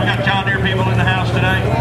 We got John Deere people in the house today.